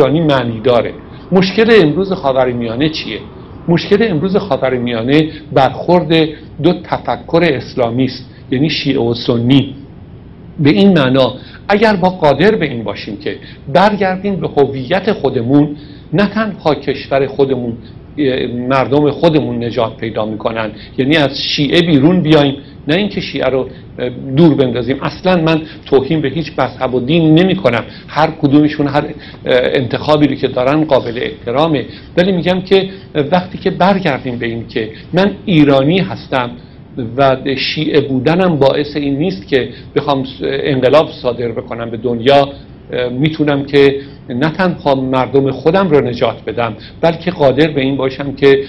ایرانی معنی داره. مشکل امروز خاورمیانه چیه؟ مشکل امروز خاورمیانه برخورد دو تفکر اسلامی است یعنی شیعه و سنی. به این معنا اگر ما قادر به این باشیم که برگردیم به هویت خودمون نه تنها کشور خودمون مردم خودمون نجات پیدا می‌کنن یعنی از شیعه بیرون بیایم نه اینکه شیعه رو دور بندازیم. اصلا من توهین به هیچ مذهب و دین نمی کنم هر کدومشون هر انتخابی رو که دارن قابل احترامه. ولی میگم که وقتی که برگردیم به این که من ایرانی هستم و شیعه بودنم باعث این نیست که بخوام انقلاب صادر بکنم به دنیا می‌تونم که نه تنها مردم خودم را نجات بدم بلکه قادر به این باشم که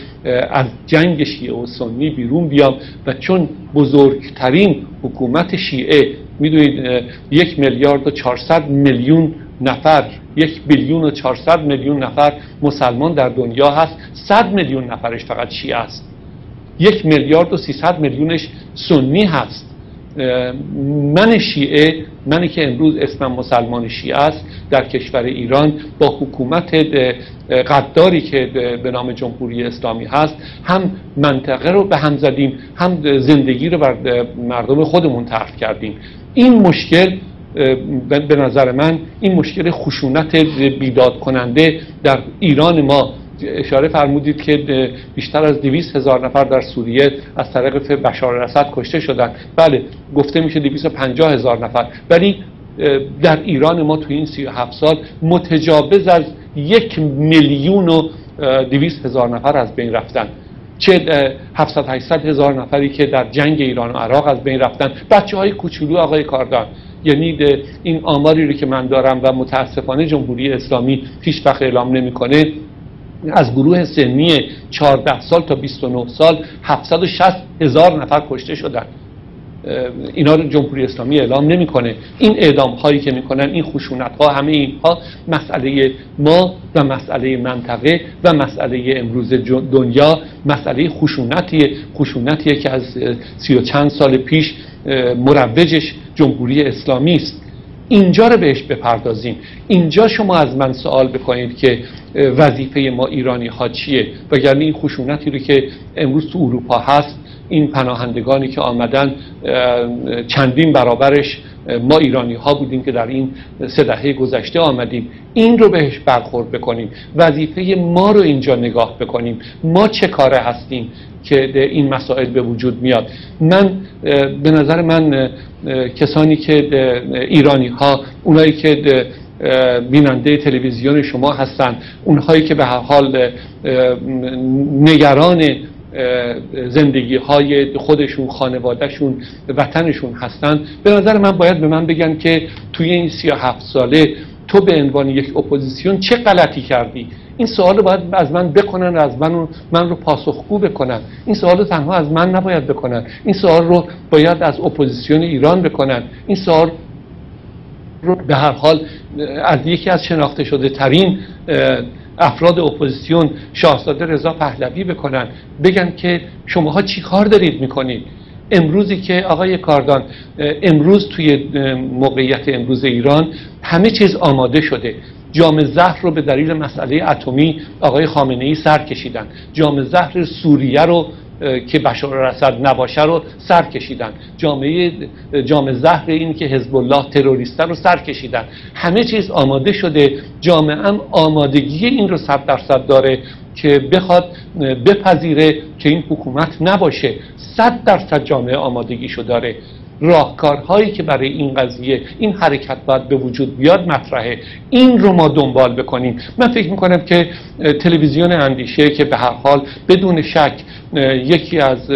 از جنگ شیعه و سنی بیرون بیام و چون بزرگترین حکومت شیعه می‌دونید یک میلیارد و چهارصد میلیون نفر یک بیلیون و چهارصد میلیون نفر مسلمان در دنیا هست صد میلیون نفرش فقط شیعه است. یک میلیارد و سیصد میلیونش سنی هست. من شیعه منی که امروز اسمم مسلمان شیعه است در کشور ایران با حکومت قداری که به نام جمهوری اسلامی هست هم منطقه رو به هم زدیم هم زندگی رو بر مردم خودمون ترک کردیم. این مشکل به نظر من این مشکل خشونت بیداد کننده در ایران ما اشاره فرمودید که بیشتر از دویست هزار نفر در سوریه از طریق بشار الاسد کشته شدند. بله گفته میشه پنجاه هزار نفر. ولی در ایران ما تو این 37 سال متجاوز از یک میلیون و دویست هزار نفر از بین رفتن. چه 700 800 هزار نفری که در جنگ ایران و عراق از بین رفتن. بچه های کوچولو آقای کاردان یعنی این آماری رو که من دارم و متاسفانه جمهوری اسلامی هیچ وقت اعلام نمی‌کنه. از گروه سنی 14 سال تا 29 سال 760 هزار نفر کشته شدن. اینا رو جمهوری اسلامی اعلام نمی‌کنه. این اعدام هایی که می‌کنن این خشونت ها همه اینها مسئله ما و مسئله منطقه و مسئله امروز دنیا مسئله خشونتیه. خشونتیه که از سی و چند سال پیش مروجش جمهوری اسلامی است. اینجا رو بهش بپردازیم. اینجا شما از من سوال بکنید که وظیفه ما ایرانی ها چیه؟ وگرنه این خشونتی رو که امروز تو اروپا هست این پناهندگانی که آمدن چندین برابرش ما ایرانی ها بودیم که در این سه دهه گذشته آمدیم. این رو بهش برخورد بکنیم. وظیفه ما رو اینجا نگاه بکنیم. ما چه کاره هستیم؟ که این مسائل به وجود میاد. من به نظر من کسانی که ایرانی ها اونایی که بیننده تلویزیون شما هستن اونهایی که به هر حال نگران زندگی های خودشون خانوادهشون وطنشون هستن به نظر من باید به من بگن که توی این سی هفت ساله تو به عنوان یک اپوزیسیون چه غلطی کردی؟ این سوال باید از من بکنن از من من رو پاسخگو بکنن. این سوال تنها از من نباید بکنن. این سوال رو باید از اپوزیسیون ایران بکنن. این سوال رو به هر حال از یکی از شناخته شده ترین افراد اپوزیسیون شاهزاده رضا پهلوی بکنن. بگن که شماها چی کار دارید می‌کنید؟ امروزی که آقای کاردان امروز توی موقعیت امروز ایران همه چیز آماده شده. جام زهر رو به دلیل مسئله اتمی آقای خامنه ای سر کشیدن. جام زهر سوریه رو که بشار الاسد نباشه رو سر کشیدن. جامعه جام زهر این که حزب الله تروریسته رو سر کشیدن. همه چیز آماده شده. جامعه هم آمادگی این رو صد درصد داره که بخواد بپذیره که این حکومت نباشه. صد درصد جامعه آمادگیشو داره. راهکارهایی که برای این قضیه این حرکت باید به وجود بیاد مطرحه. این رو ما دنبال بکنیم. من فکر می‌کنم که تلویزیون اندیشه که به هر حال بدون شک یکی از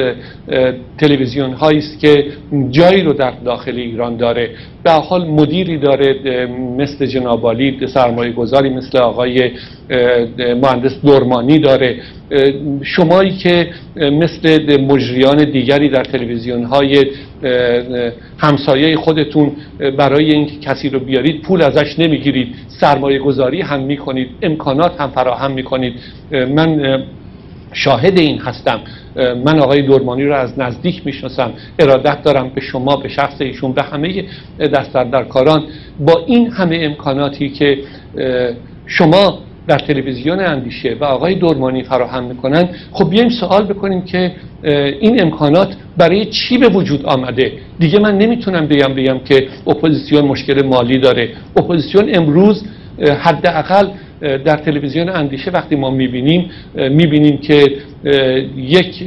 تلویزیون هایی است که جایی رو در داخل ایران داره. به حال مدیری داره مثل جنابالی سرمایه گذاری مثل آقای مهندس دورمانی داره. شمایی که مثل مجریان دیگری در تلویزیون های همسایه خودتون برای اینکه کسی رو بیارید پول ازش نمی‌گیرید. سرمایه گذاری هم می‌کنید امکانات هم فراهم می‌کنید. من شاهد این هستم. من آقای دورمانی رو از نزدیک می‌شناسم. ارادت دارم به شما به شخص ایشون به همه دست اندر کاران. با این همه امکاناتی که شما در تلویزیون اندیشه و آقای دورمانی فراهم می‌کنن خب بیایم سوال بکنیم که این امکانات برای چی به وجود آمده؟ دیگه من نمی‌تونم بگم بگم که اپوزیسیون مشکل مالی داره. اپوزیسیون امروز حداقل در تلویزیون اندیشه وقتی ما می‌بینیم می‌بینیم که یک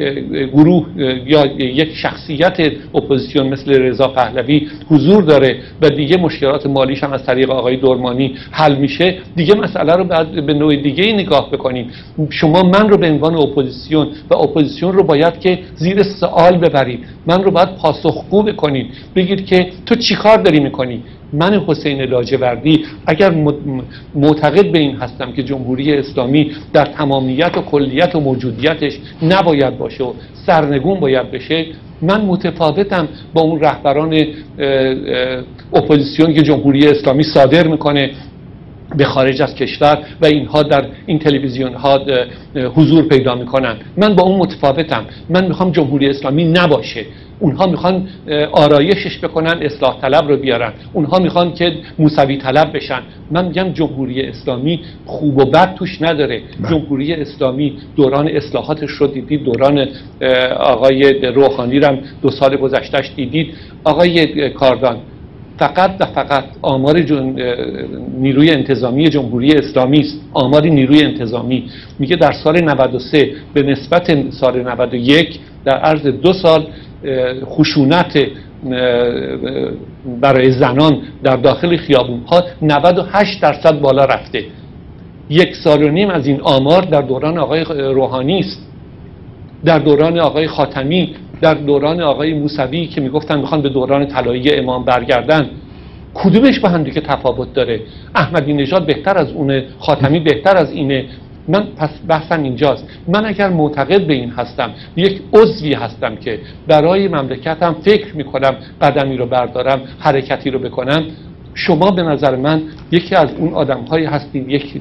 گروه یا یک شخصیت اپوزیسیون مثل رضا پهلوی حضور داره و دیگه مشکلات مالیش هم از طریق آقای دورمانی حل میشه. دیگه مسئله رو باید به نوع دیگه نگاه بکنیم. شما من رو به عنوان اپوزیسیون و اپوزیسیون رو باید که زیر سوال ببرید. من رو باید پاسخگو بکنید. بگید که تو چیکار داری می‌کنی؟ من حسین لاجوردی. اگر معتقد به این هستم که جمهوری اسلامی در تمامیت و کلیت و موجودیتش نباید باشه و سرنگون باید بشه. من متفاوتم با اون رهبران اپوزیسیون که جمهوری اسلامی صادر می‌کنه به خارج از کشور و اینها در این تلویزیون ها حضور پیدا می‌کنن. من با اون متفاوتم. من می‌خوام جمهوری اسلامی نباشه. اونها می‌خوان آرایشش بکنن اصلاح طلب رو بیارن. اونها می‌خوان که موسوی طلب بشن. من میگم جمهوری اسلامی خوب و بد توش نداره. بله. جمهوری اسلامی دوران اصلاحاتش رو دیدید دوران آقای روحانی رو دو سال گذشتهش دیدید. آقای کاردان فقط و فقط آمار جن... نیروی انتظامی جمهوری اسلامی است. آمار نیروی انتظامی. میگه در سال 93 به نسبت سال 91 در عرض دو سال خشونت برای زنان در داخل خیابون ها 98 درصد بالا رفته. یک سال و نیم از این آمار در دوران آقای روحانی است. در دوران آقای خاتمی در دوران آقای موسوی که می‌گفتن می‌خوان به دوران طلایی امام برگردن. کدومش با هم دیگه تفاوت داره؟ احمدی نژاد بهتر از اونه خاتمی بهتر از اینه. من پس بحثم اینجاست. من اگر معتقد به این هستم یک عضوی هستم که برای مملکتم فکر می‌کنم قدمی رو بردارم حرکتی رو بکنم شما به نظر من یکی از اون آدم هایی هستید یک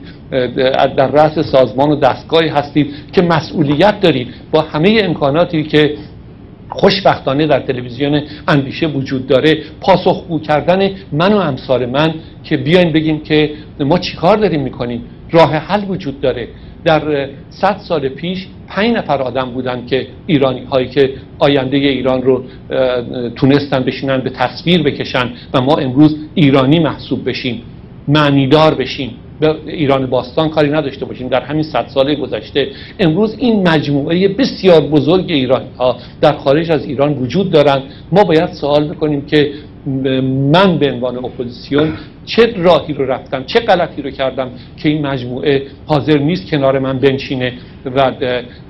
در رأس سازمان و دستگاهی هستید که مسئولیت دارید با همه امکاناتی که خوشبختانه در تلویزیون اندیشه وجود داره. پاسخگو کردن من و امثال من که بیاین بگیم که ما چیکار داریم می‌کنیم؟ راه حل وجود داره. در صد سال پیش پنج نفر آدم بودن که ایرانی هایی که آینده ایران رو تونستن بشینن به تصویر بکشن و ما امروز ایرانی محسوب بشیم معنیدار بشیم به ایران باستان کاری نداشته باشیم در همین صد سال گذشته. امروز این مجموعه بسیار بزرگ ایرانی ها در خارج از ایران وجود دارند ما باید سوال بکنیم که من به عنوان اپوزیسیون چه راهی رو رفتم چه غلطی رو کردم که این مجموعه حاضر نیست کنار من بنشینه و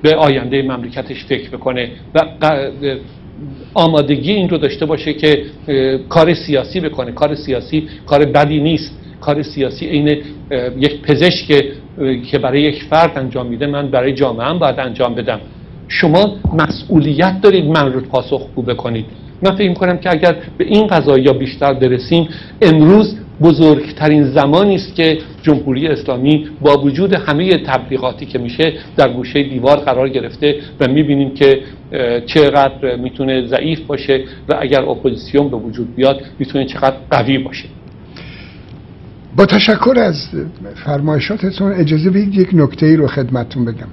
به آینده مملکتش فکر بکنه و آمادگی این رو داشته باشه که کار سیاسی بکنه. کار سیاسی کار بدی نیست. کار سیاسی عین یک پزشک که برای یک فرد انجام میده من برای جامعه هم باید انجام بدم. شما مسئولیت دارید من رو پاسخگو بکنید. من فکر کنم که اگر به این قضایی بیشتر برسیم امروز بزرگترین زمانی است که جمهوری اسلامی با وجود همه تبلیغاتی که میشه در گوشه دیوار قرار گرفته و می‌بینیم که چقدر می‌تونه ضعیف باشه و اگر اپوزیسیون به وجود بیاد می‌تونه چقدر قوی باشه. با تشکر از فرمایشاتتون اجازه بدید یک نکته ای رو خدمتتون بگم.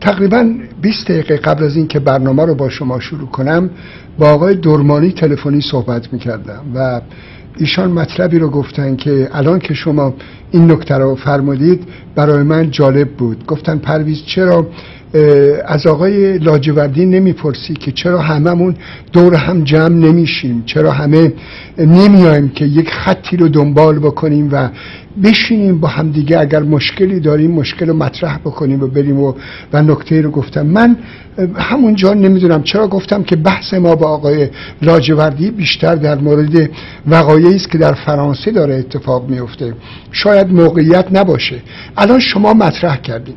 تقریبا 20 دقیقه قبل از اینکه برنامه رو با شما شروع کنم با آقای درمانی تلفنی صحبت می‌کردم و ایشان مطلبی رو گفتن که الان که شما این نکته رو فرمودید برای من جالب بود. گفتن پرویز چرا از آقای لاجوردی نمی‌پرسی که چرا هممون دور هم جمع نمیشیم چرا همه نمیایم که یک خطی رو دنبال بکنیم و بشینیم با همدیگه اگر مشکلی داریم مشکل رو مطرح بکنیم و بریم و, و نکته رو گفتم. من همونجا نمی‌دونم چرا گفتم که بحث ما با آقای لاجوردی بیشتر در مورد وقایعی است که در فرانسه داره اتفاق میفته شاید موقعیت نباشه. الان شما مطرح کردید.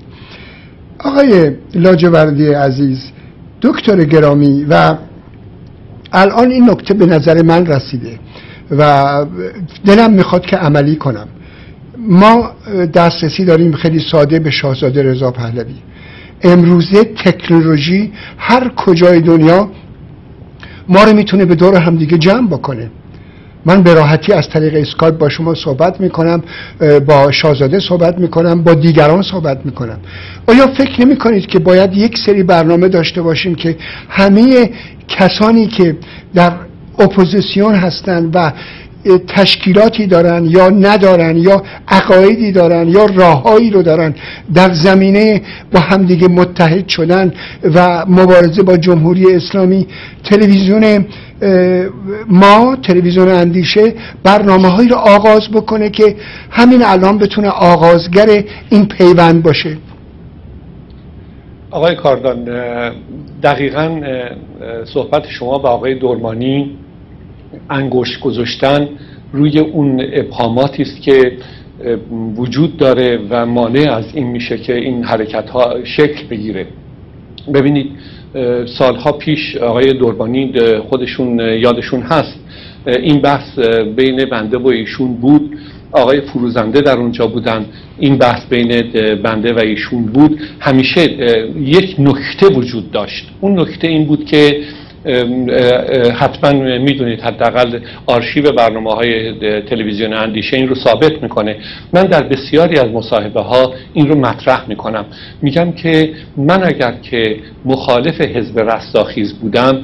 آقای لاجوردی عزیز دکتر گرامی و الان این نکته به نظر من رسیده و دلم می‌خواد که عملی کنم. ما دسترسی داریم خیلی ساده به شاهزاده رضا پهلوی. امروزه تکنولوژی هر کجای دنیا ما رو می‌تونه به دور همدیگه جمع بکنه. من به راحتی از طریق اسکایپ با شما صحبت می‌کنم با شاهزاده صحبت می‌کنم با دیگران صحبت می‌کنم. آیا فکر نمی کنید که باید یک سری برنامه داشته باشیم که همه کسانی که در اپوزیسیون هستند و تشکیلاتی دارن یا ندارن یا عقایدی دارن یا راههایی رو دارن. در زمینه با همدیگه متحد شدن و مبارزه با جمهوری اسلامی. تلویزیون ما تلویزیون اندیشه برنامه هایی رو آغاز بکنه که همین الان بتونه آغازگر این پیوند باشه. آقای کاردان دقیقا صحبت شما با آقای دورمانی انگشت گذاشتن روی اون ابهاماتی است که وجود داره و مانع از این میشه که این حرکت ها شکل بگیره. ببینید سالها پیش آقای دوربانی خودشون یادشون هست این بحث بین بنده و ایشون بود. آقای فروزنده در اونجا بودن این بحث بین بنده و ایشون بود. همیشه یک نکته وجود داشت. اون نکته این بود که حتما می‌دونید حداقل آرشیو برنامه های تلویزیون اندیشه این رو ثابت می‌کنه. من در بسیاری از مصاحبه ها این رو مطرح می‌کنم. میگم که من اگر که مخالف حزب رستاخیز بودم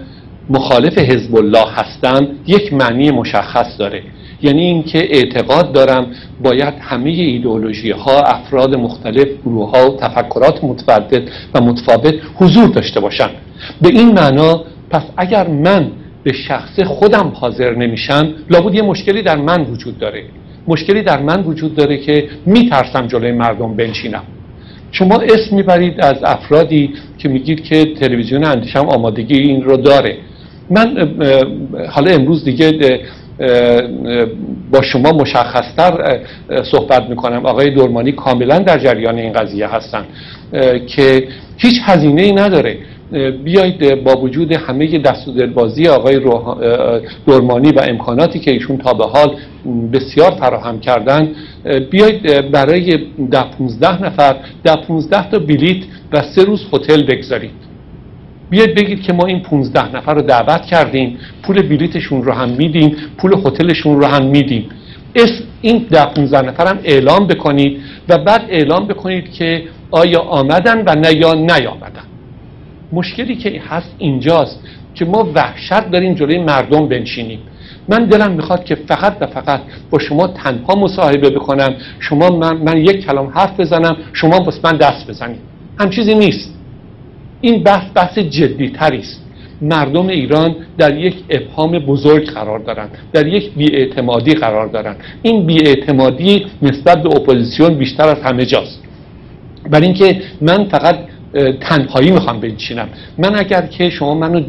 مخالف حزب الله هستم یک معنی مشخص داره. یعنی اینکه اعتقاد دارم باید همه ایدئولوژی ها افراد مختلف گروه ها و تفکرات متفاوت و متفاوت حضور داشته باشند. به این معنا پس اگر من به شخص خودم حاضر نمیشم لابد یه مشکلی در من وجود داره. مشکلی در من وجود داره که میترسم جلوی مردم بنشینم. شما اسم می‌برید از افرادی که میگید که تلویزیون اندیشم آمادگی این رو داره. من حالا امروز دیگه با شما مشخصتر صحبت می‌کنم. آقای دورمانی کاملا در جریان این قضیه هستن که هیچ هزینه ای نداره. بیایید با وجود همه دست و دلبازی آقای دورمانی و امکاناتی که ایشون تا به حال بسیار فراهم کردن بیایید برای ده 15 نفر ده 15 تا بلیت و سه روز هتل بگذارید. بیاید بگید که ما این 15 نفر رو دعوت کردیم پول بلیتشون رو هم میدیم پول هتلشون رو هم میدیم. اسم این ده 15 نفر هم اعلام بکنید و بعد اعلام بکنید که آیا آمدن و نه یا نیامدن. مشکلی که هست اینجاست که ما وحشت داریم جلوی مردم بنشینیم. من دلم می‌خواد که فقط و فقط با شما تنها مصاحبه بکنم. شما من, من یک کلام حرف بزنم شما بس من دست بزنید. هم چیزی نیست. این بحث بحث جدی است مردم ایران در یک ابهام بزرگ قرار دارند در یک بیاعتمادی قرار دارند این بیاعتمادی نسبت به اپوزیسیون بیشتر از همه جاست. برای اینکه من فقط تنهایی می‌خوام بنشینم. من اگر که شما منو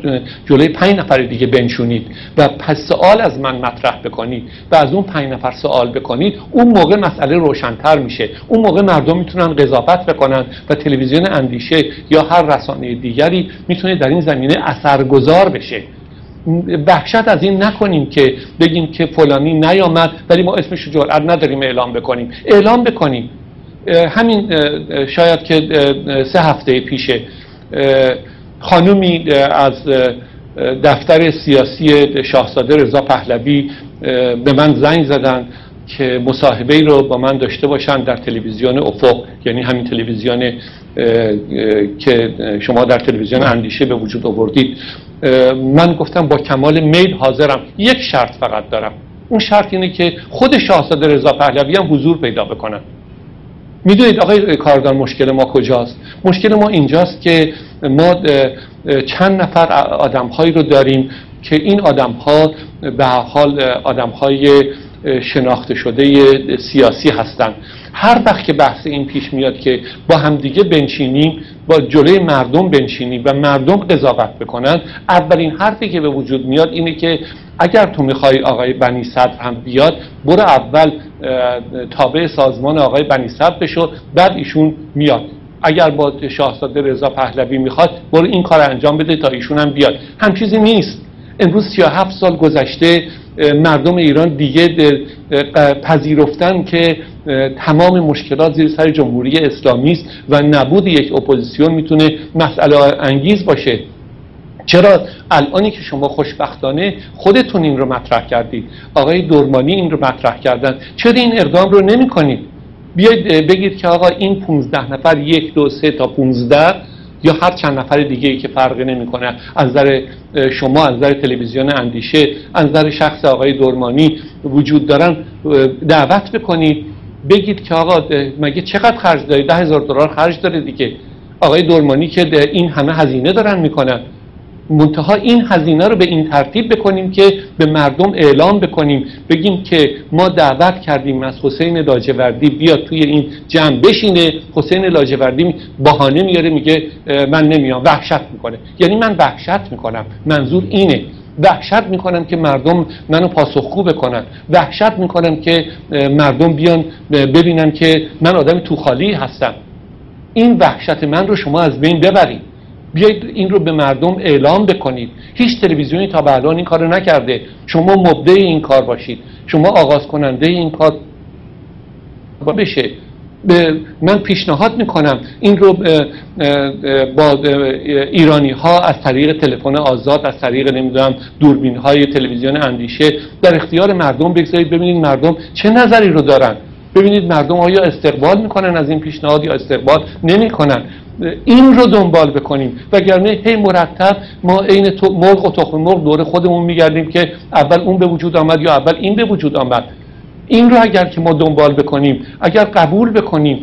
جلوی پنج نفر دیگه بنشونید و پس سوال از من مطرح بکنید و از اون پنج نفر سوال بکنید اون موقع مسئله روشنتر میشه. اون موقع مردم می‌تونن قضاوت بکنن و تلویزیون اندیشه یا هر رسانه دیگری می‌تونه در این زمینه اثرگذار بشه. وحشت از این نکنیم که بگیم که فلانی نیامد ولی ما اسمش جرأت نداریم اعلام بکنیم. اعلام بکنیم. همین شاید که سه هفته پیشه. خانومی از دفتر سیاسی شاهزاده رضا پهلوی به من زنگ زدن که مصاحبه رو با من داشته باشن در تلویزیون افق یعنی همین تلویزیون که شما در تلویزیون اندیشه به وجود آوردید. من گفتم با کمال میل حاضرم. یک شرط فقط دارم. اون شرط اینه که خود شاهزاده رضا پهلوی هم حضور پیدا بکنن. می‌دونید آقای کاردان مشکل ما کجاست؟ مشکل ما اینجاست که ما چند نفر آدمهایی رو داریم که این آدم ها به حال آدم های شناخته شده سیاسی هستند هر وقت که بحث این پیش میاد که با همدیگه بنشینیم با جلوی مردم بنشینیم و مردم قضاوت بکنن اولین حرفی که به وجود میاد اینه که اگر تو می‌خوای آقای بنی صدر هم بیاد برو اول تابع سازمان آقای بنی صدر بشو بعد ایشون میاد. اگر با شاهزاده رضا پهلوی می‌خواد برو این کار انجام بده تا ایشون هم بیاد. هم چیزی نیست. امروز 37 سال گذشته مردم ایران دیگه پذیرفتن که تمام مشکلات زیر سر جمهوری اسلامی است و نبود یک اپوزیسیون می‌تونه مسئله انگیز باشه. چرا الانی که شما خوشبختانه خودتون این رو مطرح کردید. آقای دورمانی این رو مطرح کردن. چرا این اقدام رو نمی کنید بیاید بگید که آقا این 15 نفر یک دو سه تا 15 یا هر چند نفر دیگه ای که فرقی نمی‌کنه. از نظر شما از نظر تلویزیون اندیشه از نظر شخص آقای دورمانی وجود دارن. دعوت بکنید. بگید که آقا مگه چقدر خرج داری ده هزار دلار خرج داره دیگه. آقای دورمانی که این همه هزینه دارن می‌کنن. منتها این هزینه رو به این ترتیب بکنیم که به مردم اعلام بکنیم. بگیم که ما دعوت کردیم از حسین لاجوردی بیاد توی این جمع بشینه. حسین لاجوردی بهانه میاره میگه من نمیام. وحشت می‌کنه. یعنی من وحشت می‌کنم. منظور اینه. وحشت می‌کنم که مردم منو پاسخگو بکنن. وحشت می‌کنم که مردم بیان ببینن که من آدم توخالی هستم. این وحشت من رو شما از بین ببرید. بیایید این رو به مردم اعلام بکنید. هیچ تلویزیونی تا به الان این کار نکرده. شما مبدع این کار باشید. شما آغاز کننده این کار بشه. من پیشنهاد می‌کنم. این رو با ایرانی ها از طریق تلفن آزاد از طریق نمی‌دونم دوربین های تلویزیون اندیشه در اختیار مردم بگذارید. ببینید مردم چه نظری رو دارن. ببینید مردم آیا استقبال می‌کنن از این پیشنهاد یا استقبال نمی‌کنن. این رو دنبال بکنیم. وگرنه هی مرتب ما عین مرغ و تخم مرغ دور خودمون میگردیم که اول اون به وجود آمد یا اول این به وجود آمد. این رو اگر که ما دنبال بکنیم اگر قبول بکنیم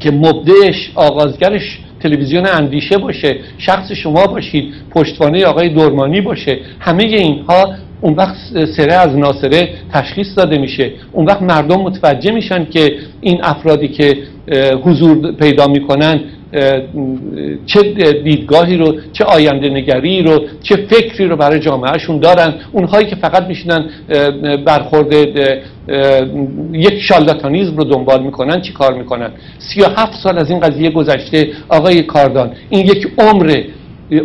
که مبدعش آغازگرش تلویزیون اندیشه باشه شخص شما باشید پشتوانه آقای دورمانی باشه همه اینها اون وقت سره از ناصره تشخیص داده میشه. اون وقت مردم متوجه میشن که این افرادی که حضور پیدا می‌کنن چه دیدگاهی رو چه آینده نگری رو چه فکری رو برای جامعهشون دارن. اونهایی که فقط میشینن برخورد یک شالاتانیزم رو دنبال می‌کنن چی کار می‌کنن؟ سی و هفت سال از این قضیه گذشته آقای کاردان این یک عمر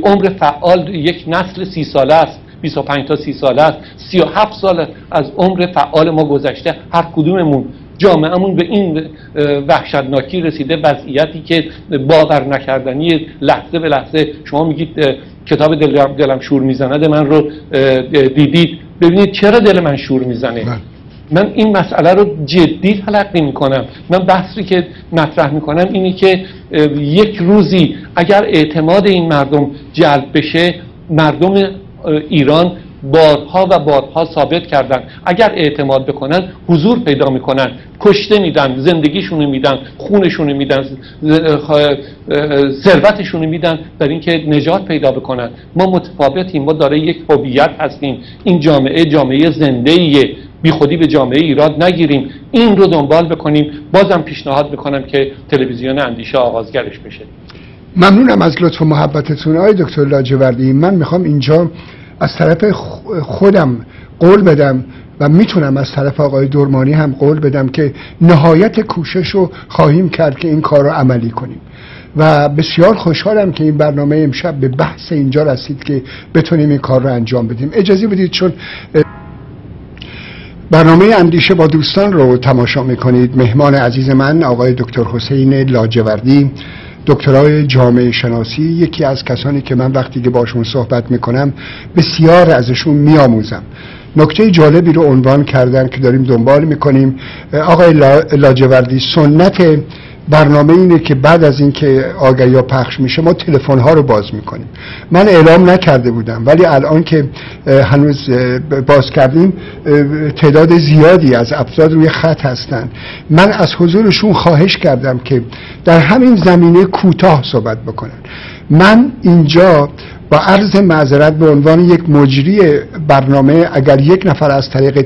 عمر فعال یک نسل سی ساله است 25 تا 30 ساله است. 37 سال از عمر فعال ما گذشته هر کدوممون جامعهمون به این وحشتناکی رسیده وضعیتی که باور نکردنی لحظه به لحظه شما میگید کتاب دلم, دلم شور می‌زند من رو دیدید. ببینید چرا دل من شور می‌زنه؟ بله. من این مسئله رو جدی تلقی می‌کنم. من بحثی که مطرح می‌کنم اینی که یک روزی اگر اعتماد این مردم جلب بشه مردم ایران بارها و بارها ثابت کردن. اگر اعتماد بکنن حضور پیدا می‌کنن. کشته میدن زندگیشونو میدن خونشونو میدن ثروتشونو میدن در اینکه نجات پیدا بکنن. ما متفاوتیم ما داره یک هویت هستیم. این جامعه جامعه زنده ایه بی خودی به جامعه ایراد نگیریم. این رو دنبال بکنیم. بازم پیشنهاد می‌کنم که تلویزیون اندیشه آغازگرش بشه. ممنونم از لطف و محبتتون. آقای دکتر لاجوردی من می‌خوام اینجا از طرف خودم قول بدم و می‌تونم از طرف آقای دورمانی هم قول بدم که نهایت کوشش رو خواهیم کرد که این کار رو عملی کنیم. و بسیار خوشحالم که این برنامه امشب به بحث اینجا رسید که بتونیم این کار رو انجام بدیم. اجازه بدید چون برنامه اندیشه با دوستان رو تماشا می‌کنید. مهمان عزیز من آقای دکتر حسین لاجوردی. دکترای جامعه شناسی یکی از کسانی که من وقتی که باشون صحبت می‌کنم بسیار ازشون میآموزم. نکته جالبی رو عنوان کردن که داریم دنبال می‌کنیم آقای لاجوردی سنت برنامه اینه که بعد از اینکه آگهی ها پخش میشه ما تلفن ها رو باز می‌کنیم. من اعلام نکرده بودم ولی الان که هنوز باز کردیم تعداد زیادی از افراد روی خط هستن. من از حضورشون خواهش کردم که در همین زمینه کوتاه صحبت بکنن. من اینجا با عرض معذرت به عنوان یک مجری برنامه اگر یک نفر از طریق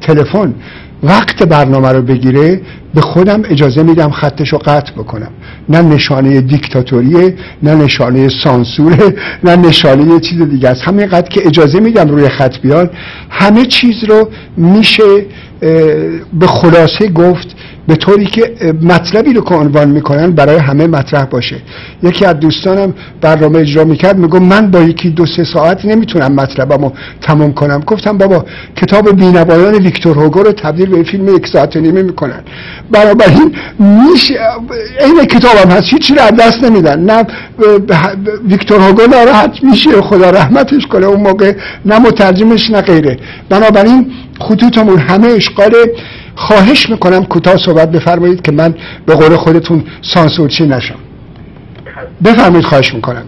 تلفن وقت برنامه رو بگیره به خودم اجازه میدم خطش رو قطع بکنم. نه نشانه دیکتاتوریه نه نشانه سانسوره نه نشانه چیز دیگه است. همینقدر که اجازه میدم روی خط بیان همه چیز رو میشه به خلاصه گفت به طوری که مطلبی رو که عنوان می‌کنن برای همه مطرح باشه. یکی از دوستانم برنامه اجرا می‌کرد میگم من با یکی دو سه ساعت نمی‌تونم مطلبمو تمام کنم. گفتم بابا کتاب بینوایان ویکتور هوگو رو تبدیل به فیلم یک ساعت و نیمه می‌کنن. بنابراین میشه این کتابم هست هیچی رو دست نمیدن. نه ویکتور هوگو ناراحت میشه خدا رحمتش کنه اون موقع نه مترجمش نه غیره. بنابراین خطوطمون همه اشغال خواهش می‌کنم کوتاه صحبت بفرمایید که من به قول خودتون سانسورچی نشم. بفرمایید خواهش می‌کنم.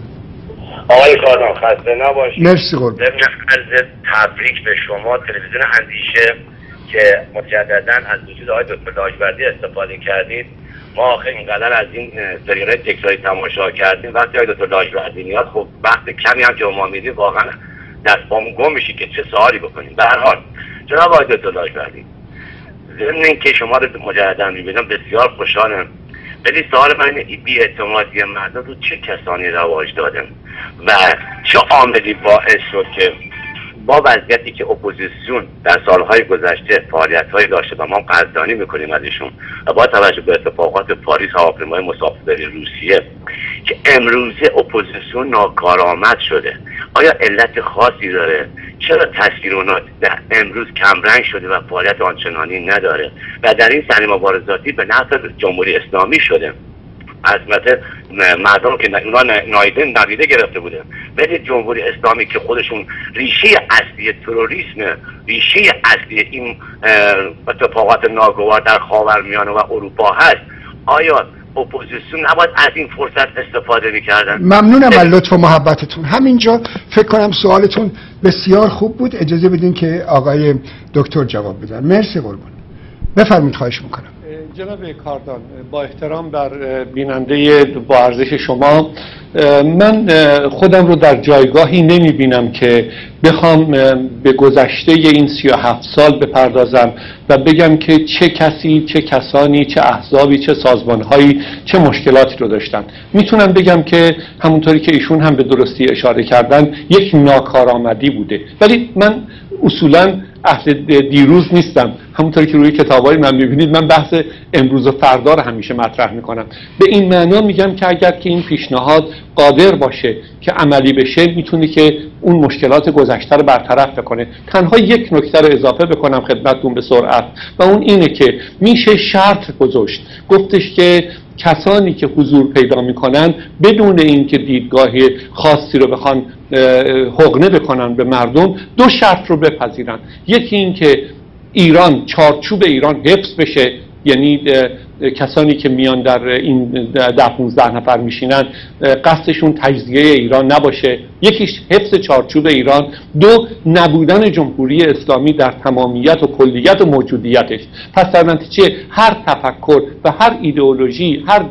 آقای کاردان خسته نباشید. مرسی قربان. عرض تبریک به شما تلویزیون اندیشه که مجددا از وجود آقای دکتر لاجوردی استفاده کردید. ما آخه اینقدر از این سریال تکراری تماشا کردیم. وقتی آقای دکتر لاجوردی میاد خب وقت کمی هم که ما میدیم واقعا دست و پامون گم میشه که چه سوالی بکنیم. به هر حال جناب آقای دکتر لاجوردی ضمن اینکه شما رو مجددا می‌بینم بسیار خوشحالم. ولی سوال من بی اعتمادی مردم رو چه کسانی رواج دادن و چه عاملی باعث شد که با وضعیتی که اپوزیسیون در سالهای گذشته فعالیت های داشته و ما قدردانی می‌کنیم از ایشون و با توجه به اتفاقات پاریس هواپیمای مسافربری روسیه که امروزه اپوزیسیون ناکارآمد شده. آیا علت خاصی داره؟ چرا تشکیل در امروز کمرنگ شده و فعالیت آنچنانی نداره؟ و در این سنی مبارزاتی به نفع جمهوری اسلامی شده. عظمت مردم که اونا نایده نویده گرفته بوده. ولی جمهوری اسلامی که خودشون ریشه اصلی تروریسم ریشه اصلی این اتفاقات ناگوار در خاورمیانه و اروپا هست آیا اپوزیسیون نباید از این فرصت استفاده می‌کردن؟ ممنونم از لطف و محبتتون. همینجا فکر کنم سوالتون بسیار خوب بود. اجازه بدین که آقای دکتر جواب بدن مرسی قربان. بفرمید خواهش می‌کنم. جناب کاردان با احترام بر بیننده با ارزش شما من خودم رو در جایگاهی نمی بینم که بخوام به گذشته این سی و هفت سال بپردازم و بگم که چه کسی چه کسانی چه احزابی چه سازمانهایی چه مشکلاتی رو داشتن. می‌تونم بگم که همونطوری که ایشون هم به درستی اشاره کردن یک ناکارآمدی بوده. ولی من اصولا اهل دیروز نیستم. همونطوری که روی کتابایی من می‌بینید من بحث امروز و فردا رو همیشه مطرح می‌کنم. به این معنا میگم که اگر که این پیشنهاد قادر باشه که عملی بشه می‌تونه که اون مشکلات گذشته رو برطرف بکنه. تنها یک نکته رو اضافه بکنم خدمتتون به سرعت و اون اینه که میشه شرط گذاشت. گفتش که کسانی که حضور پیدا می‌کنن بدون اینکه دیدگاه خاصی رو بخوان حقنه بکنن به مردم دو شرط رو بپذیرن. یکی اینکه ایران چارچوب ایران حفظ بشه. یعنی کسانی که میان در این ده 15 نفر میشینن قصدشون تجزیه ایران نباشه. یکیش حفظ چارچوب ایران دو نبودن جمهوری اسلامی در تمامیت و کلیت و موجودیتش. پس در نتیجه هر تفکر و هر ایدئولوژی هر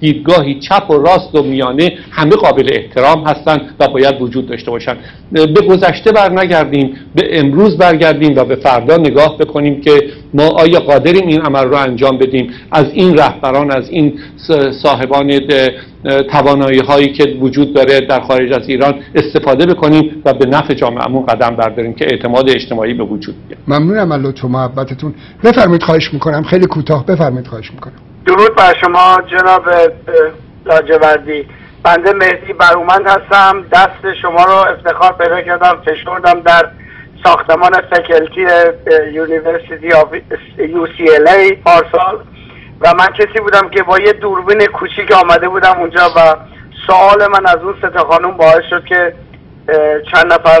دیدگاهی چپ و راست و میانه همه قابل احترام هستند و باید وجود داشته باشن به گذشته برنگردیم به امروز برگردیم و به فردا نگاه بکنیم که ما آیا قادریم این عمل رو انجام بدیم. از این رهبران از این صاحبان توانایی هایی که وجود داره در خارج از ایران استفاده بکنیم و به نفع جامعهمون قدم برداریم که اعتماد اجتماعی به وجود بیاد. ممنونم از لطف و محبتتون. بفرمایید خواهش می‌کنم. خیلی کوتاه. بفرمایید خواهش می‌کنم. درود بر شما جناب لاجوردی. بنده مهدی برومند هستم. دست شما رو افتخار پیدا کردم. فشردم در ساختمان faculty university of UCL پارسال. و من کسی بودم که با یه دوربین کوچیک آمده بودم اونجا و سوال من از اون سه خانوم باعث شد که چند نفر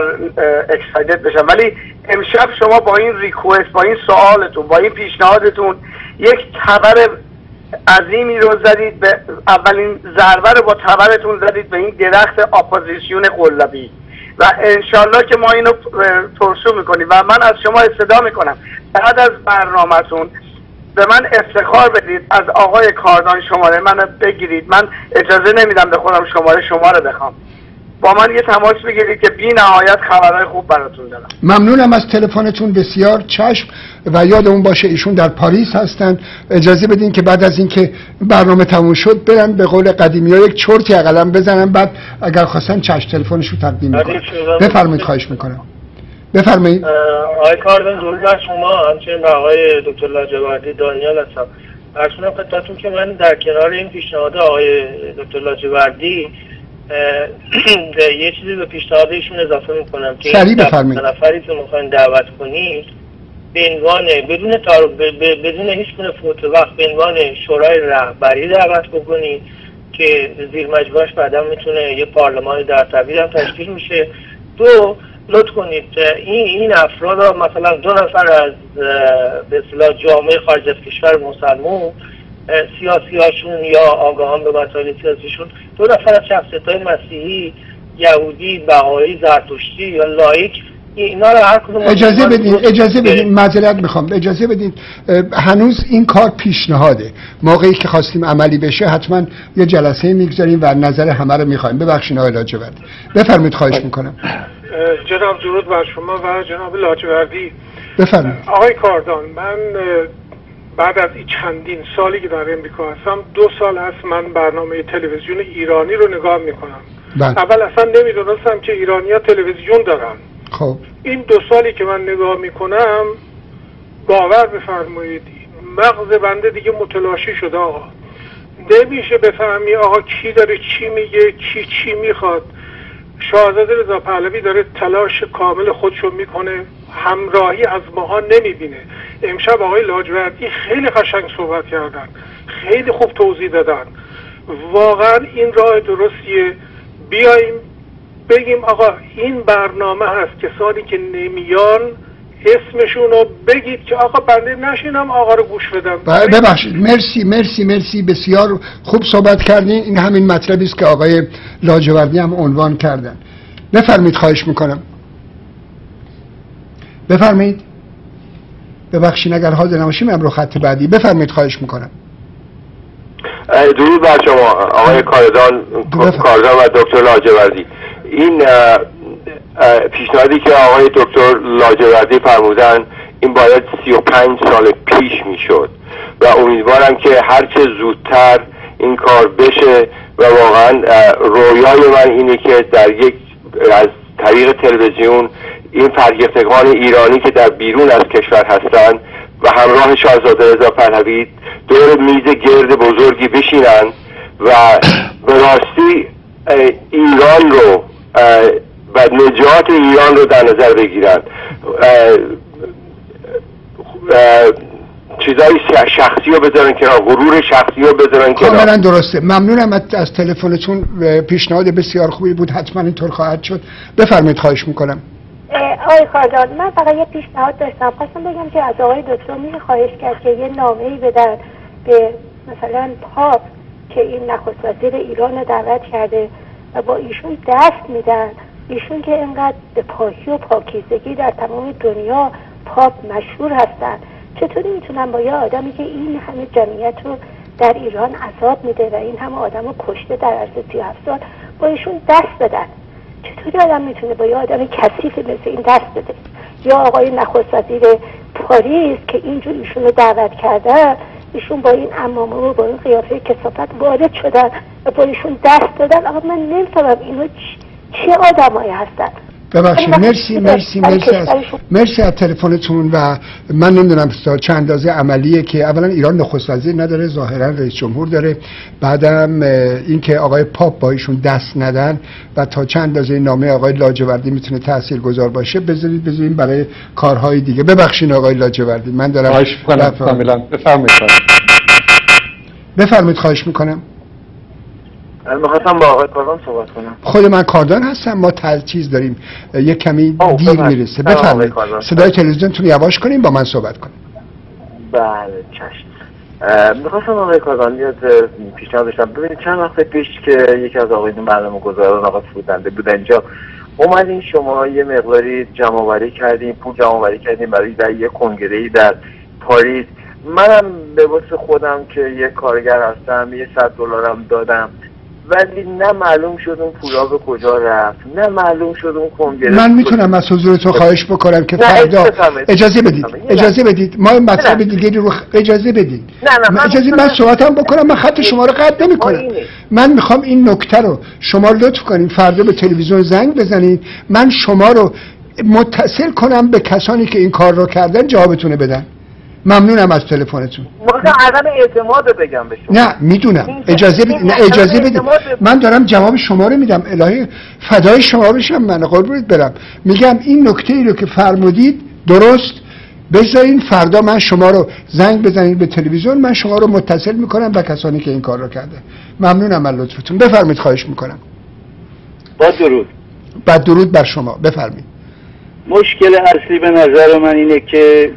excited بشن. ولی امشب شما با این request با این سوالتون با این پیشنهادتون یک تبر عظیمی رو زدید به اولین ضربه رو با تبرتون زدید به این درخت اپوزیسیون قلابی و انشالله که ما اینو پرسو می‌کنیم و من از شما استدا می‌کنم. بعد از برنامهتون به من افتخار بدید. از آقای کاردان شماره منو بگیرید. من اجازه نمیدم به خودم شماره شما رو بخوام. با من یه تماس بگیرید که بی نهایت خبرهای خوب براتون دارم. ممنونم از تلفنتون بسیار چشم و یادمون باشه ایشون در پاریس هستن. اجازه بدین که بعد از اینکه برنامه تموم شد برن به قول قدیمی ها یک چرتی اقلم بزنن. بعد اگر خواستن چشم تلفنش رو تقدیم می‌کنن. بفرمایید خواهش می‌کنم. بفرمایید. آقای کاردن درود بر شما. همچنین آقای دکتر لاجوردی دانیال هستم. ارسونم خدمتتون که من در کنار این پیشنهاد آقای دکتر لاجوردی یه چیزی به پیشنهاد ایشون اضافه می‌کنم که سریع بفرمایید. نفری که می‌خواین دعوت کنید به عنوان بدون تار... بدون هیچ گونه فوت وقت به عنوان شورای رهبری دعوت بکنید که زیر مجموعش بعدا می‌تونه یه پارلمان در هم تشکیل میشه. دو لطف کنید این این افراد مثلا دو نفر از به اصطلاح جامعه خارج از کشور مسلمون سیاسی هاشون یا آگاهان به مسائل سیاسیشون دو نفر از شخصیت های مسیحی یهودی بهایی زرتشتی یا لایک اینا رو هر کدوم اجازه بدین اجازه بدین معذرت می‌خوام. اجازه بدین هنوز این کار پیشنهاده. موقعی که خواستیم عملی بشه حتما یه جلسه می‌گذاریم و نظر همه رو می‌خوایم. ببخشید آقای لاجوردی بفرمایید خواهش می‌کنم. جناب درود بر شما و جناب لاجوردی. بفرمایید. آقای کاردان من بعد از این چندین سالی که در امریکا هستم دو سال هست من برنامه تلویزیون ایرانی رو نگاه می‌کنم. بله. اول اصلا نمی‌دونستم که ایرانیا تلویزیون دارن. خب. این دو سالی که من نگاه می‌کنم باور بفرمایید مغز بنده دیگه متلاشی شده آقا. نمیشه بفهمی آقا کی داره چی میگه کی چی می‌خواد. شاهزاده رضا پهلوی داره تلاش کامل خودشو می‌کنه همراهی از ماها نمی‌بینه. امشب آقای لاجوردی خیلی قشنگ صحبت کردن خیلی خوب توضیح دادن. واقعا این راه درستیه. بیایم بگیم آقا این برنامه هست کسانی که نمیان اسمشون رو بگید که آقا بنده نشینم آقا رو گوش بدم. ببخشید. مرسی مرسی مرسی. بسیار خوب صحبت کردین. این همین مطلبی است که آقای لاجوردی هم عنوان کردن. بفرمید خواهش می‌کنم. بفرمایید. ببخشید اگر حاضر نباشیم امرو خط بعدی. بفرمایید خواهش می‌کنم. درود بر شما آقای کاردان کاردان و دکتر لاجوردی. این پیشنهادی که آقای دکتر لاجوردی فرمودن این باید سی و پنج سال پیش می‌شد. و امیدوارم که هرچه زودتر این کار بشه و واقعا رویای من اینه که در یک از طریق تلویزیون این فرگفتگان ایرانی که در بیرون از کشور هستند و همراه شاهزاده رضا پهلوی دور میز گرد بزرگی بشینن و به راستی ایران رو و نجات ایران رو در نظر بگیرن. چیزای شخصی رو بذارن کنار غرور شخصی رو بذارن کنار. کاملا درسته. ممنونم از تلفنتون. پیشنهاد بسیار خوبی بود. حتما اینطور خواهد شد. بفرمایید خواهش می‌کنم. آقای خاردان من فقط یه پیشنهاد داشتم. خواستم بگم که از آقای دکتر میشه خواهش کرد که یه نامه ای بدن به مثلا پاپ که این نخست وزیر ایران رو دعوت کرده و با ایشون دست میدن ایشون که اینقدر به پاکی و پاکیزگی در تمام دنیا پاپ مشهور هستن. چطوری می‌تونن با یه آدمی که این همه جمعیت رو در ایران عذاب میده و این همه آدم رو کشته در عرض 37 سال با ایشون دست بدن. چطوری آدم می‌تونه با یه آدم کثیف مثل این دست بده؟ یا آقای نخست وزیر پاریس که اینجور ایشون رو دعوت کرده ایشون با این امامه و با این قیافه کسافت وارد شدن و با ایشون دست دادن. آقا من نمی‌فهمم اینو چه آدمایی هستن؟ ببخشید مرسی مرسی مرسی از مرسی از تلفنتون و من نمی‌دونم چه اندازه عملیه که اولا ایران نخست وزیر نداره ظاهرا رئیس جمهور داره. بعدم اینکه آقای پاپ با ایشون دست ندن و تا چند اندازه نامه آقای لاجوردی می‌تونه تاثیرگذار باشه بذارید بذاریم برای کارهای دیگه. ببخشید آقای لاجوردی من دارم خواهش می‌کنم بفرمایید. بفرمایید خواهش می‌کنم. می‌خواستم با آقای کاردان صحبت کنم. خود من کاردان هستم ما چیز داریم. یه کمی دیر می‌رسه. بفرمایید. صدای تلویزیونتون یواش کنیم با من صحبت کنیم بله چشم. می‌خواستم آقای کاردان یاد پیشنهاد داشتم. ببینید چند وقت پیش که یکی از آقایون برنامه گذاران آقا فروتنده بود اینجا اومدین شما یه مقداری جمع آوری کردیم پول جمع آوری کردیم برای در یه کنگره در پاریس. منم به واسه خودم که یه کارگر هستم یه صد دلارم دادم. ولی نه معلوم شد اون پولا به کجا رفت نه معلوم شد اون کنگره من می‌تونم از حضور تو خواهش بکنم که فردا اجازه بدید اجازه بدید. ما مطلب دیگری رو اجازه بدید. نه نه اجازه من صحبتم بکنم من خط شما رو قطع نمی‌کنم. من می‌خوام این نکته رو شما لطف کنین فردا به تلویزیون زنگ بزنید. من شما رو متصل کنم به کسانی که این کار رو کردن جوابتونه بدن. ممنونم از تلفنتون. عدم اعتماد بگم به شما. نه می‌دونم. اجازه بید... نه اجازه بدید. من دارم جواب شما رو میدم. الهی فدای شما بشم من قربونت برم. میگم این نکته ای رو که فرمودید درست. بذارین فردا من شما رو زنگ بزنید به تلویزیون. من شما رو متصل می‌کنم به کسانی که این کار رو کرده. ممنونم من لطفتون. بفرمید خواهش می‌کنم. با درود. بعد درود بر شما. بفرمید مشکل اصلی به نظر من اینه که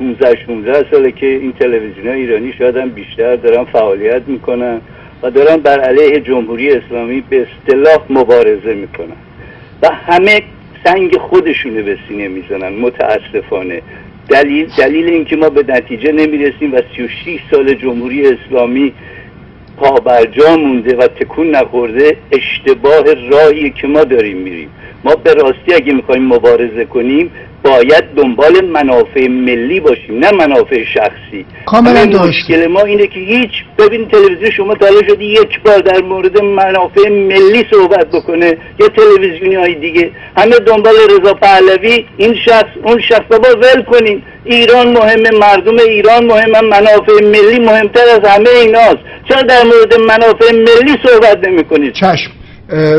15 16 ساله که این تلویزیون ایرانی شاید هم بیشتر دارن فعالیت می‌کنن و دارن بر علیه جمهوری اسلامی به اصطلاح مبارزه می‌کنن. و همه سنگ خودشونه به سینه می‌زنن متاسفانه. دلیل دلیل اینکه ما به نتیجه نمی‌رسیم و 36 سال جمهوری اسلامی پا مونده و تکون نخورده اشتباه راهی که ما داریم میریم. ما به راستی اگه می‌خوایم مبارزه کنیم باید دنبال منافع ملی باشیم نه منافع شخصی. کاملا مشکل ما اینه که هیچ ببین تلویزیون شما تلاش شدی یک بار در مورد منافع ملی صحبت بکنه یا تلویزیونی های دیگه. همه دنبال رضا پهلوی این شخص اون شخص بابا ول کنین. ایران مهمه مردم ایران مهمه منافع ملی مهمتر از همه ایناست. چرا در مورد منافع ملی صحبت نمی کنید چشم.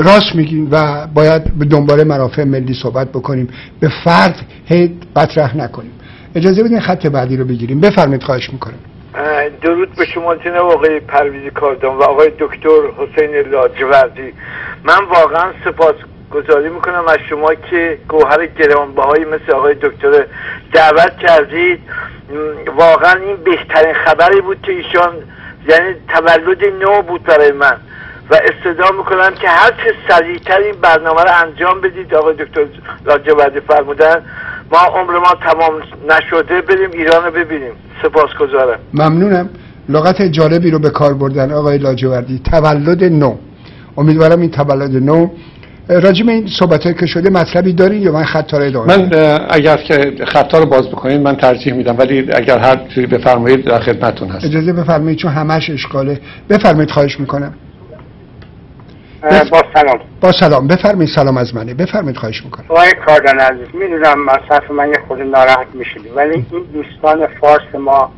راست میگیم و باید به دنبال منافع ملی صحبت بکنیم. به فرد هی مطرح نکنیم. اجازه بدین خط بعدی رو بگیریم. بفرمایید خواهش می‌کنم. درود به شما جناب آقای پرویز کاردان و آقای دکتر حسین لاجوردی. من واقعا سپاس گذاری می‌کنم از شما که گوهر گرانبهایی مثل آقای دکتر دعوت کردید. واقعا این بهترین خبری بود که ایشان یعنی تولد نو بود برای من. و استدعا می‌کنم که هر چه سریعتر این برنامه رو انجام بدید آقای دکتر لاجوردی فرمودن ما عمر ما تمام نشده بریم ایران رو ببینیم. سپاسگزارم. ممنونم. لغت جالبی رو به کار بردن آقای لاجوردی. تولد نو. امیدوارم این تولد نو. راجم این صحبت که شده مطلبی داری یا من خطا رو من اگر که خطا رو باز بکنید من ترجیح میدم. ولی اگر هر چیزی بفرمایید در خدمتتون هست اجازه بفرمایید چون همش اشکاله. بفرمایید خواهش می‌کنم. با سلام. با سلام. بفرمایید سلام از منه. بفرمایید خواهش می‌کنم. آقای کاردان عزیز می‌دونم مصرف من یه خود ناراحت میشید ولی این دوستان فارس ما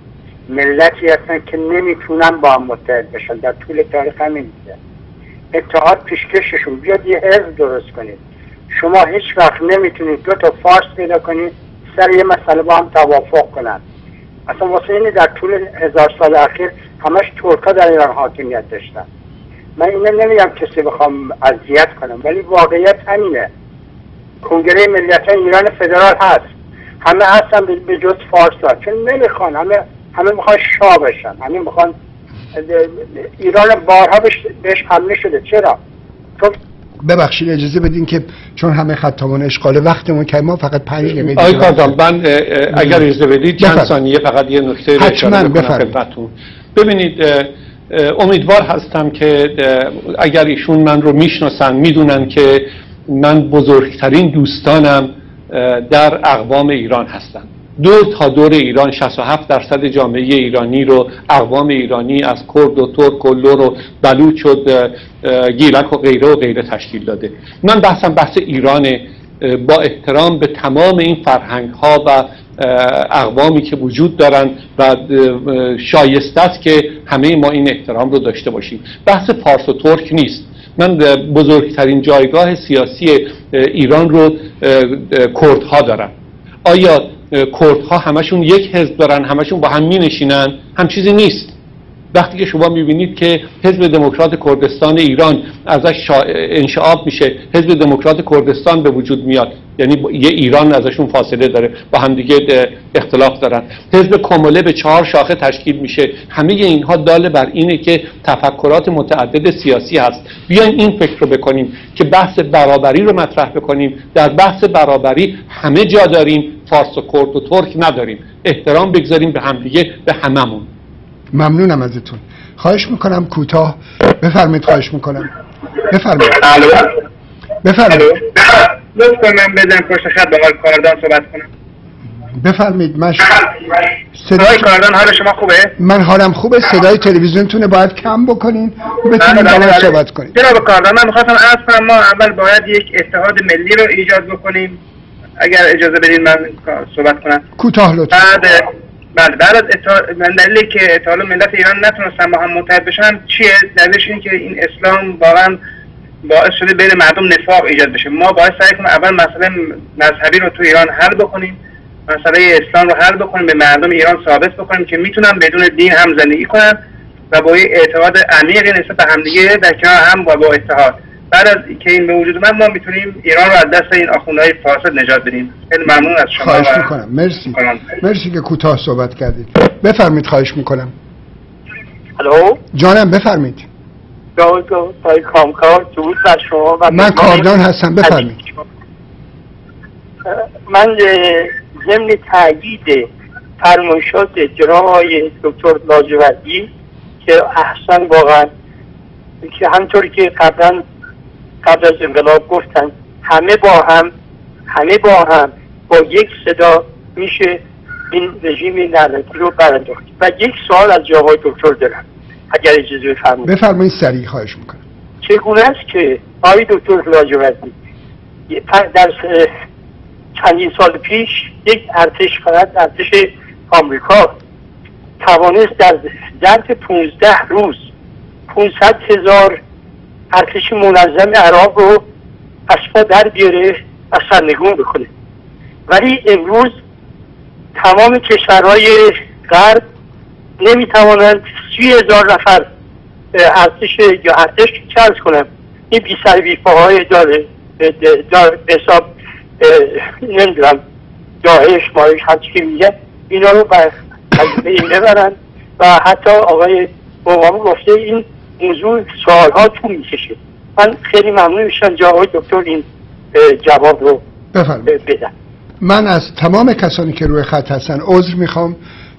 ملتی هستن که نمی‌تونن با هم متحد بشن. در طول تاریخ همین اتحاد پیشکششون بیاد یه حزب درست کنید. شما هیچ وقت نمی‌تونید دو تا فارس پیدا کنید سر یه مسئله با هم توافق کنن. اصلا واسه اینه در طول هزار سال اخیر همش ترکا در ایران حاکمیت داشتن. من اینو نمیگم کسی بخوام اذیت کنم ولی واقعیت همینه. کنگره ملیت ایران فدرال هست. همه هستن به جز فارسا چون نمی‌خوان. همه همه می‌خوان شاه بشن. همه می‌خوان ایران بارها بهش حمله شده. چرا؟ چون ببخشید اجازه بدین که چون همه خطامون اشغال وقتمون که ما فقط پنج دقیقه آقای کاردان من اگر اجازه بدید چند ثانیه فقط یه نکته رو اشاره بکنم ببینید امیدوار هستم که اگر ایشون من رو می‌شناسن می‌دونن که من بزرگترین دوستانم در اقوام ایران هستم. دور تا دور ایران 67 درصد جامعه ایرانی رو اقوام ایرانی از کرد و ترک و لور و بلوچ و گیلک و غیره و غیره تشکیل داده. من بحثم بحث ایرانه. با احترام به تمام این فرهنگ ها و اقوامی که وجود دارن و شایسته است که همه ما این احترام رو داشته باشیم. بحث پارس و ترک نیست. من بزرگترین جایگاه سیاسی ایران رو کردها دارم. آیا کردها همشون یک حزب دارن همشون با هم می نشینن هم چیزی نیست. وقتی که شما می‌بینید که حزب دموکرات کردستان ایران ازش انشعاب میشه حزب دموکرات کردستان به وجود میاد. یعنی یه ایران ازشون فاصله داره با همدیگه اختلاف دارن. حزب کمله به چهار شاخه تشکیل میشه. همه اینها داله بر اینه که تفکرات متعدد سیاسی هست. بیاین این فکر رو بکنیم که بحث برابری رو مطرح بکنیم. در بحث برابری همه جا داریم فارس و کرد و ترک نداریم. احترام بگذاریم به همدیگه به هممون. ممنونم ازتون. خواهش می‌کنم کوتاه. بفرمایید خواهش می‌کنم. بفرمایید. بفرمایید. لطفا من بدم پشت خط با کاردان صحبت کنم. بفرمایید من صدای کاردان حال شما خوبه؟ من حالم خوبه. صدای تلویزیونتونه باید کم بکنین. بتونین با بله. صحبت کنید جناب کاردان من می‌خواستم از ما اول باید یک اتحاد ملی رو ایجاد بکنیم. اگر اجازه بدین من صحبت کنم. کوتاه لطفا. بعد بله بعد از اطلاع دلیلی که اطلاع ملت ایران نتونستن با هم متحد بشن چیه؟ دلیلش اینه که این اسلام واقعا باعث شده بین مردم نفاق ایجاد بشه. ما باید سعی کنیم اول مسئله مذهبی رو تو ایران حل بکنیم مسئله اسلام رو حل بکنیم به مردم ایران ثابت بکنیم که می‌تونن بدون دین هم زندگی کنن و با اعتقاد عمیقی نسبت به همدیگه در کنار هم و با اتحاد. بعد از که این به وجود من ما می‌تونیم ایران رو از دست این آخوندهای فاسد نجات بدیم. خیلی ممنون از شما خواهش می‌کنم. مرسی. کنم. مرسی که کوتاه صحبت کردید. بفرمید خواهش می‌کنم. الو جانم بفرمید کامکار بر شما و من کاردان هستم بفرمید من ضمن تأیید فرمایشات جناب آقای دکتر لاجوردی که احسن واقعا که همطور که قبلا قبل از انقلاب گفتن همه با هم همه با هم با یک صدا میشه این رژیم لعنتی رو برانداخت. و یک سوال از جناب آقای دکتر دارم اگر اجازه بفرمایید. بفرمایید سریع خواهش می‌کنم. چگونه است که آقای دکتر لاجوردی در چندین سال پیش یک ارتش فقط ارتش آمریکا توانست در ظرف 15 روز 500 هزار ارتش منظم عراق رو از پا در بیاره و سرنگون بکنه. ولی امروز تمام کشورهای غرب نمی‌توانند سی هزار نفر ارتش یا ارتش عرض کنم این بی سر بی پاهای داره دار حساب نمی‌دونم داعش مایش هرچی که میگه اینا رو این ببرن و حتی آقای بابامو گفته این موضوع سالها طول می‌کشه. من خیلی ممنون میشم جا آقای دکتر این جواب رو بفرمایید. بدن. من از تمام کسانی که روی خط هستن عذر می‌خوام.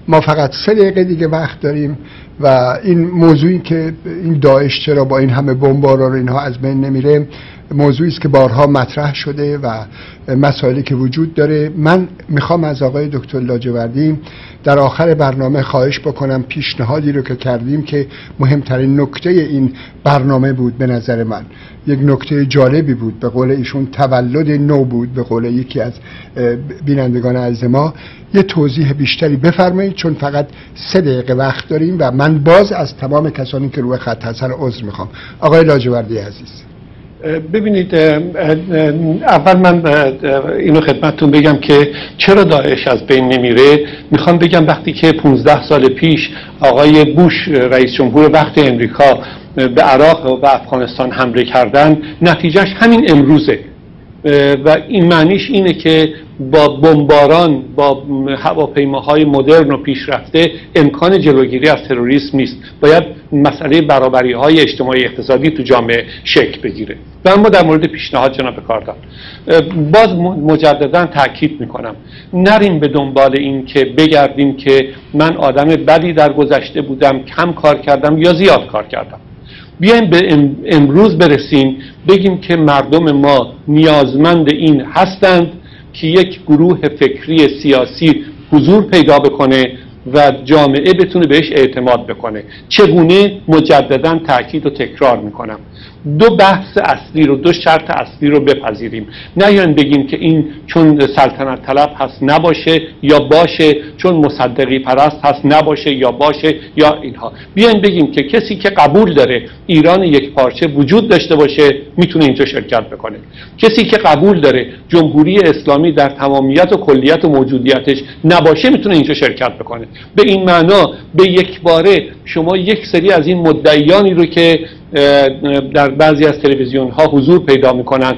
ما فقط سه دقیقه دیگه وقت داریم و این موضوعی که این داعش چرا با این همه بمباران و اینها از بین نمیره موضوعی است که بارها مطرح شده و مسائلی که وجود داره. من می‌خوام از آقای دکتر لاجوردی در آخر برنامه خواهش بکنم پیشنهادی رو که کردیم که مهمترین نکته این برنامه بود به نظر من. یک نکته جالبی بود به قول ایشون تولد نو بود به قول یکی از بینندگان عزیز ما. یه توضیح بیشتری بفرمایید چون فقط سه دقیقه وقت داریم و من باز از تمام کسانی که روی خط هستن عذر می‌خوام. آقای لاجوردی عزیز. ببینید اول من اینو خدمتتون بگم که چرا داعش از بین نمیره؟ می‌خوام بگم وقتی که 15 سال پیش آقای بوش رئیس جمهور وقت امریکا به عراق و افغانستان حمله کردن نتیجهش همین امروزه. و این معنیش اینه که با بمباران با هواپیماهای مدرن و پیشرفته امکان جلوگیری از تروریسم نیست. باید مسئله برابری های اجتماعی اقتصادی تو جامعه شکل بگیره. و اما در مورد پیشنهاد جناب کاردان باز مجددا تاکید می‌کنم. نریم به دنبال این که بگردیم که من آدم بدی در گذشته بودم کم کار کردم یا زیاد کار کردم. بیایم به ام- امروز برسیم بگیم که مردم ما نیازمند این هستند که یک گروه فکری سیاسی حضور پیدا بکنه و جامعه بتونه بهش اعتماد بکنه. چگونه؟ مجددا تاکید و تکرار می‌کنم. دو بحث اصلی رو دو شرط اصلی رو بپذیریم. یعنی بگیم که این چون سلطنت طلب هست نباشه یا باشه چون مصدقی پرست هست نباشه یا باشه یا اینها. بیاین بگیم که کسی که قبول داره ایران یک پارچه وجود داشته باشه می‌تونه اینجا شرکت بکنه. کسی که قبول داره جمهوری اسلامی در تمامیت و کلیت و موجودیتش نباشه می‌تونه اینجا شرکت بکنه. به این معنا به یک باره شما یک سری از این مدعیانی رو که در بعضی از تلویزیون ها حضور پیدا می‌کنن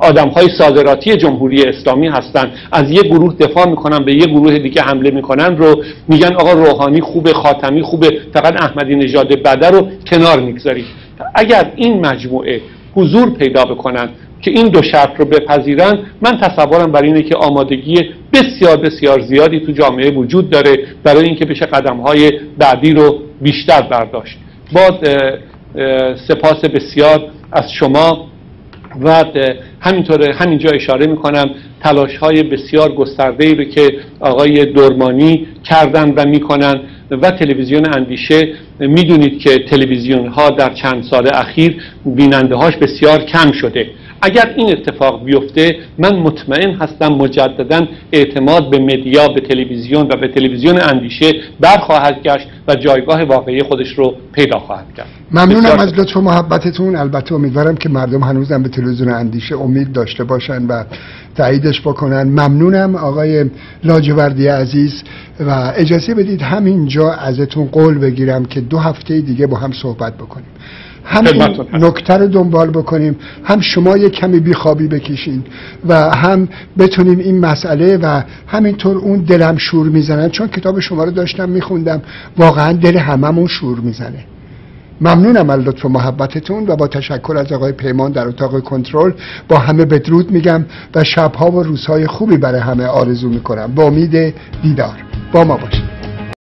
آدم های صادراتی جمهوری اسلامی هستند. از یک گروه دفاع می‌کنن به یک گروه دیگه حمله می‌کنن رو میگن آقا روحانی خوبه خاتمی خوبه فقط احمدی نژاد بده رو کنار می‌گذارید. اگر این مجموعه حضور پیدا بکنن که این دو شرط رو بپذیرن من تصورم بر اینه که آمادگی بسیار بسیار زیادی تو جامعه وجود داره برای اینکه بشه قدم های بعدی رو بیشتر برداشت. با سپاس بسیار از شما و همینطور همینجا اشاره می‌کنم تلاش های بسیار گسترده ای رو که آقای دورمانی کردن و می‌کنن. و تلویزیون اندیشه می‌دونید که تلویزیون ها در چند سال اخیر بیننده هاش بسیار کم شده. اگر این اتفاق بیفته من مطمئن هستم مجددا اعتماد به مدیا به تلویزیون و به تلویزیون اندیشه برخواهد گشت و جایگاه واقعی خودش رو پیدا خواهد کرد. ممنونم از لطف و محبتتون. البته امیدوارم که مردم هنوزم به تلویزیون اندیشه امید داشته باشن و تاییدش بکنن. ممنونم آقای لاجوردی عزیز و اجازه بدید همینجا ازتون قول بگیرم که دو هفته دیگه با هم صحبت بکنیم. هم این نکته رو دنبال بکنیم هم شما یک کمی بیخوابی بکشین و هم بتونیم این مسئله و همینطور اون دلم شور می‌زنن. چون کتاب شما رو داشتم میخوندم واقعا دل هممون شور می‌زنه. ممنونم از لطف و محبتتون و با تشکر از آقای پیمان در اتاق کنترل با همه بدرود میگم و شبها و روزهای خوبی برای همه آرزو می‌کنم. با امید دیدار. با ما باشید.